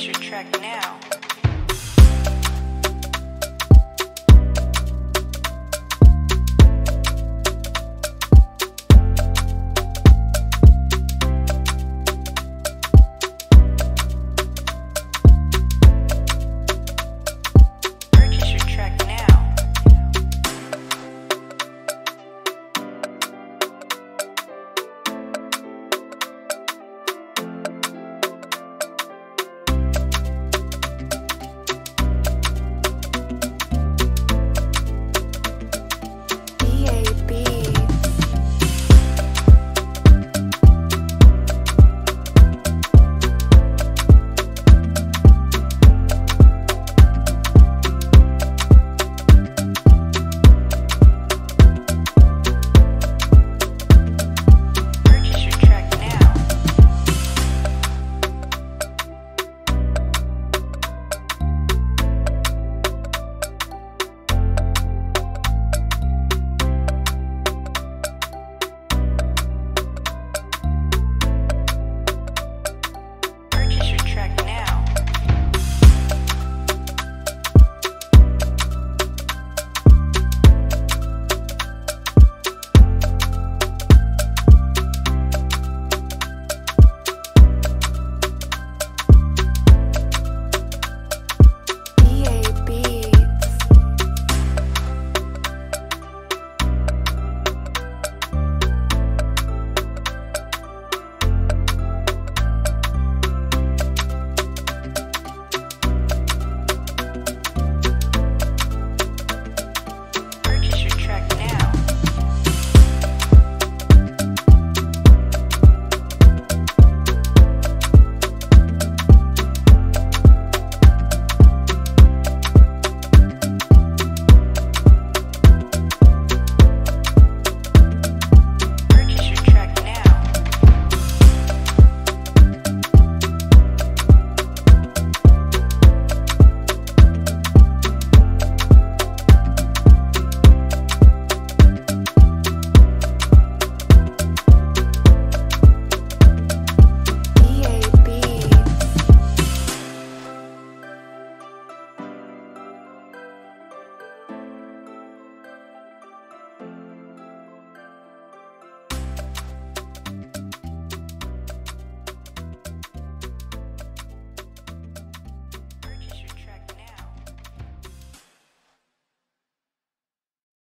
Purchase your track now.